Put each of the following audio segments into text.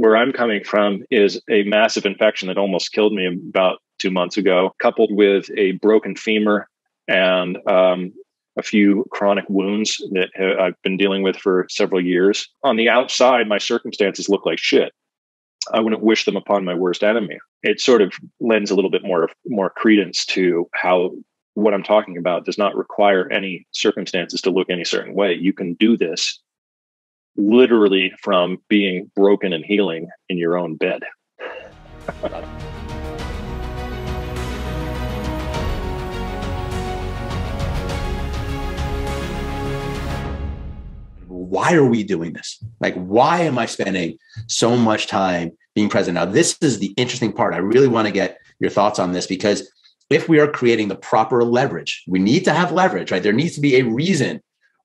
where I'm coming from is a massive infection that almost killed me about two months ago, coupled with a broken femur and um, a few chronic wounds that I've been dealing with for several years. On the outside, my circumstances look like shit. I wouldn't wish them upon my worst enemy. It sort of lends a little bit more more credence to how what I'm talking about does not require any circumstances to look any certain way. You can do this literally from being broken and healing in your own bed. why are we doing this? Like, why am I spending so much time being present? Now, this is the interesting part. I really want to get your thoughts on this because if we are creating the proper leverage, we need to have leverage, right? There needs to be a reason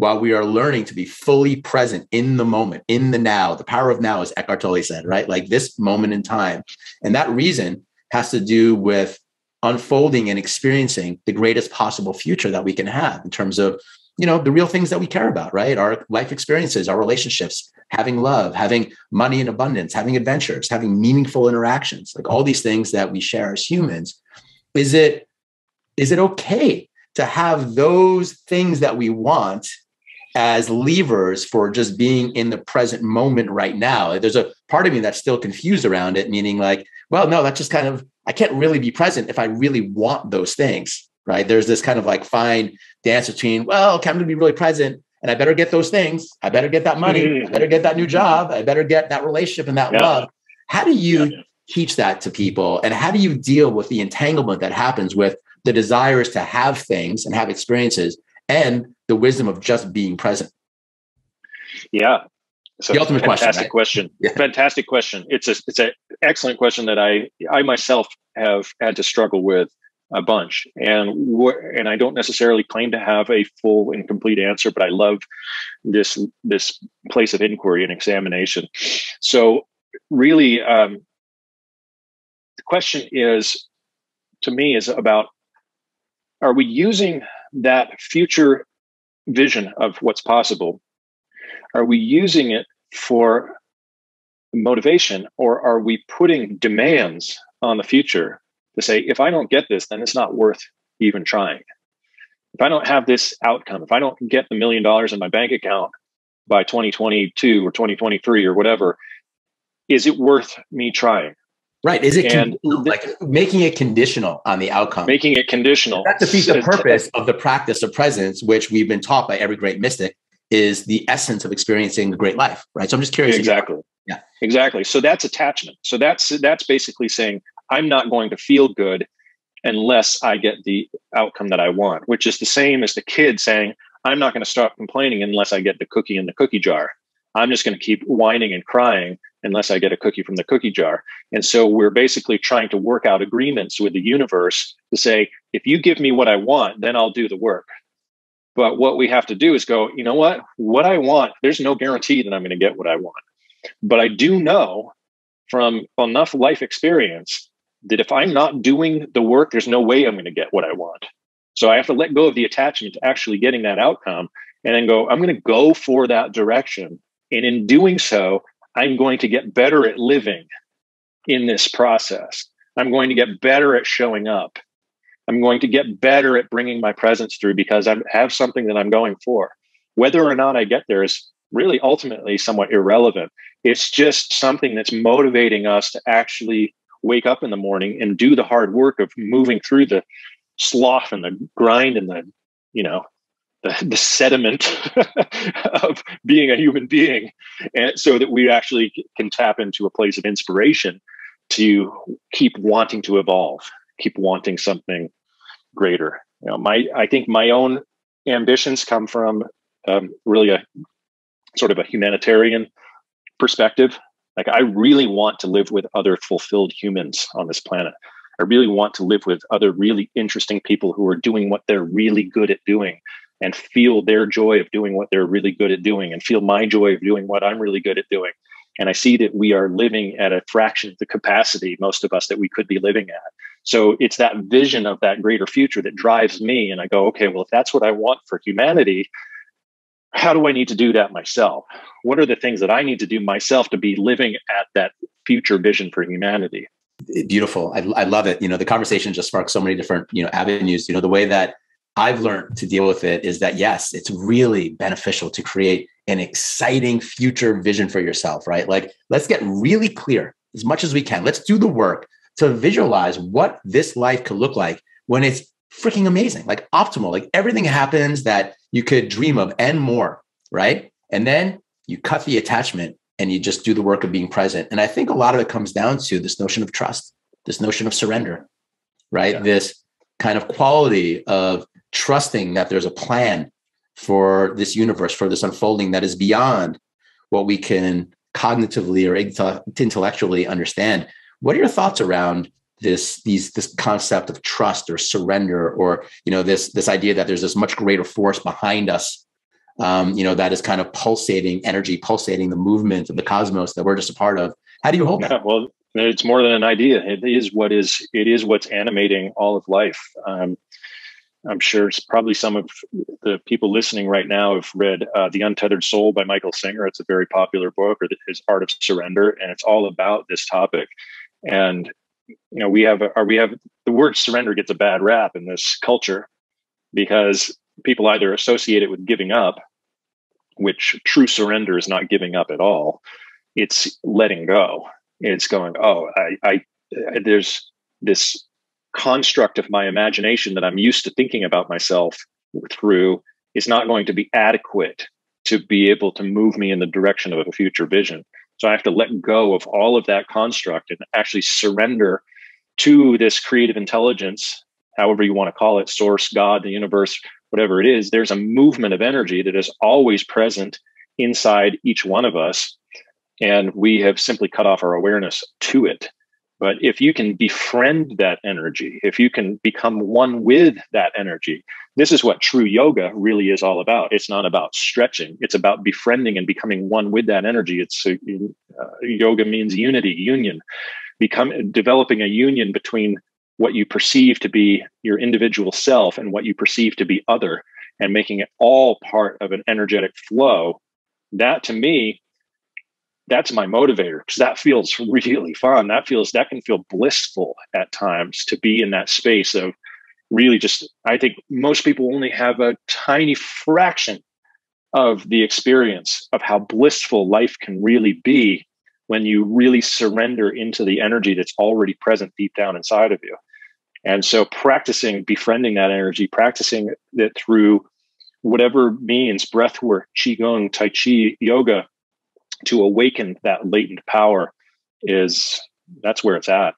while we are learning to be fully present in the moment, in the now. The power of now, as Eckhart Tolle said, right? Like this moment in time. And that reason has to do with unfolding and experiencing the greatest possible future that we can have in terms of you know the real things that we care about right our life experiences our relationships having love having money in abundance having adventures having meaningful interactions like all these things that we share as humans is it is it okay to have those things that we want as levers for just being in the present moment right now there's a part of me that's still confused around it meaning like well no that's just kind of i can't really be present if i really want those things right? There's this kind of like fine dance between, well, okay, I'm going to be really present and I better get those things. I better get that money. Mm-hmm. I better get that new job. I better get that relationship and that yeah. love. How do you yeah. teach that to people? And how do you deal with the entanglement that happens with the desires to have things and have experiences and the wisdom of just being present? Yeah. So the ultimate fantastic question. Right? question. Yeah. Fantastic question. It's a it's an excellent question that I I myself have had to struggle with a bunch and and I don't necessarily claim to have a full and complete answer but I love this this place of inquiry and examination so really um, the question is to me is about are we using that future vision of what's possible are we using it for motivation or are we putting demands on the future to say, if I don't get this, then it's not worth even trying. If I don't have this outcome, if I don't get the million dollars in my bank account by 2022 or 2023 or whatever, is it worth me trying? Right. Is it con- like making it conditional on the outcome? Making it conditional. That defeats the purpose of the practice of presence, which we've been taught by every great mystic is the essence of experiencing the great life. Right. So I'm just curious. Exactly. Yeah. Exactly. So that's attachment. So that's that's basically saying I'm not going to feel good unless I get the outcome that I want, which is the same as the kid saying, I'm not going to stop complaining unless I get the cookie in the cookie jar. I'm just going to keep whining and crying unless I get a cookie from the cookie jar. And so we're basically trying to work out agreements with the universe to say, if you give me what I want, then I'll do the work. But what we have to do is go, you know what? What I want, there's no guarantee that I'm going to get what I want. But I do know from enough life experience that if I'm not doing the work, there's no way I'm going to get what I want. So I have to let go of the attachment to actually getting that outcome and then go, I'm going to go for that direction. And in doing so, I'm going to get better at living in this process. I'm going to get better at showing up. I'm going to get better at bringing my presence through because I have something that I'm going for. Whether or not I get there is really ultimately somewhat irrelevant. It's just something that's motivating us to actually wake up in the morning and do the hard work of moving through the slough and the grind and the you know the, the sediment of being a human being. And so that we actually can tap into a place of inspiration to keep wanting to evolve keep wanting something greater. You know my i think my own ambitions come from um, really a sort of a humanitarian perspective. Like, I really want to live with other fulfilled humans on this planet. I really want to live with other really interesting people who are doing what they're really good at doing and feel their joy of doing what they're really good at doing and feel my joy of doing what I'm really good at doing. And I see that we are living at a fraction of the capacity, most of us, that we could be living at. So it's that vision of that greater future that drives me. And I go, okay, well, if that's what I want for humanity, how do I need to do that myself? What are the things that I need to do myself to be living at that future vision for humanity. Beautiful. I, I love it. You know, the conversation just sparked so many different, you know, avenues. You know, the way that I've learned to deal with it is that yes, it's really beneficial to create an exciting future vision for yourself, right? Like, let's get really clear as much as we can. Let's do the work to visualize what this life could look like when it's freaking amazing, like optimal, like everything happens that you could dream of and more, right? And then you cut the attachment and you just do the work of being present. And I think a lot of it comes down to this notion of trust, this notion of surrender, right? Yeah. This kind of quality of trusting that there's a plan for this universe, for this unfolding that is beyond what we can cognitively or intellectually understand. What are your thoughts around this these this concept of trust or surrender or you know this this idea that there's this much greater force behind us um, you know that is kind of pulsating energy pulsating the movement of the cosmos that we're just a part of? How do you hold yeah, that well it's more than an idea. It is what is it is what's animating all of life. Um, I'm sure it's probably some of the people listening right now have read uh, The Untethered Soul by Michael Singer. It's a very popular book, or his Art of Surrender, and it's all about this topic. And you know, we have or we have the word surrender gets a bad rap in this culture because people either associate it with giving up, which true surrender is not giving up at all. It's letting go. It's going, oh, I, I there's this construct of my imagination that I'm used to thinking about myself through is not going to be adequate to be able to move me in the direction of a future vision. So I have to let go of all of that construct and actually surrender to this creative intelligence, however you want to call it, source, God, the universe, whatever it is. There's a movement of energy that is always present inside each one of us. And we have simply cut off our awareness to it. But if you can befriend that energy, if you can become one with that energy, this is what true yoga really is all about. It's not about stretching, it's about befriending and becoming one with that energy. It's uh, yoga means unity, union, become developing a union between what you perceive to be your individual self and what you perceive to be other and making it all part of an energetic flow. That to me that's my motivator because that feels really fun. That feels that can feel blissful at times to be in that space of really just I think most people only have a tiny fraction of the experience of how blissful life can really be when you really surrender into the energy that's already present deep down inside of you. And so practicing befriending that energy, practicing it through whatever means breath work, qigong, tai chi, yoga, to awaken that latent power is that's where it's at.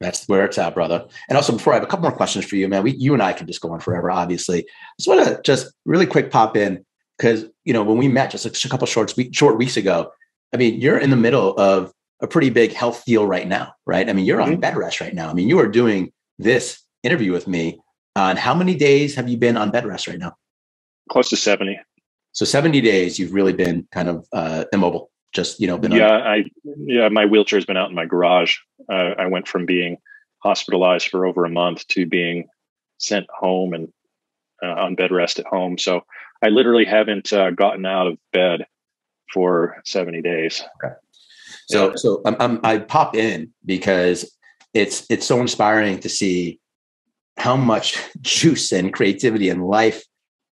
That's where it's at, brother. And also, before I have a couple more questions for you, man, we you and I can just go on forever. Obviously, I just want to just really quick pop in because you know when we met just a couple short short weeks ago, I mean, you're in the middle of a pretty big health deal right now, right? I mean, you're on mm-hmm. bed rest right now. I mean, you are doing this interview with me on how many days have you been on bed rest right now? Close to 70. So 70 days, you've really been kind of uh, immobile. Just you know, been yeah. I yeah, my wheelchair's been out in my garage. Uh, I went from being hospitalized for over a month to being sent home and uh, on bed rest at home. So I literally haven't uh, gotten out of bed for 70 days. Okay. So, yeah. so I'm, I'm, I pop in because it's, it's so inspiring to see how much juice and creativity and life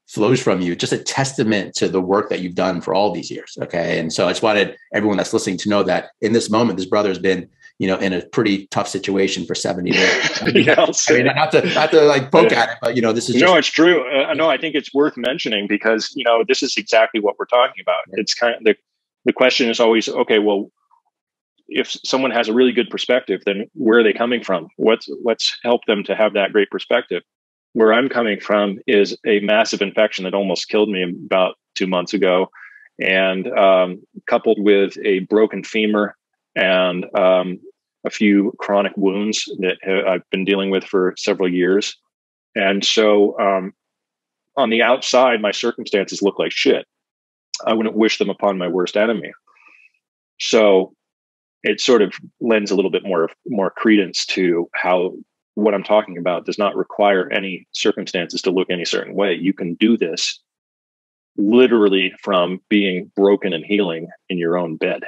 flows from you just a testament to the work that you've done for all these years okay? And so i just wanted everyone that's listening to know that in this moment this brother has been you know in a pretty tough situation for 70 years. I mean, yeah, I mean not to not to like poke at it but you know this is just- no it's true. Uh, no i think it's worth mentioning because you know this is exactly what we're talking about. It's kind of the the question is always okay well if someone has a really good perspective then where are they coming from? What's what's helped them to have that great perspective where I'm coming from is a massive infection that almost killed me about two months ago, and um, coupled with a broken femur and um, a few chronic wounds that I've been dealing with for several years. And so, um, on the outside, my circumstances look like shit. I wouldn't wish them upon my worst enemy. So, it sort of lends a little bit more more credence to how what I'm talking about does not require any circumstances to look any certain way. You can do this literally from being broken and healing in your own bed.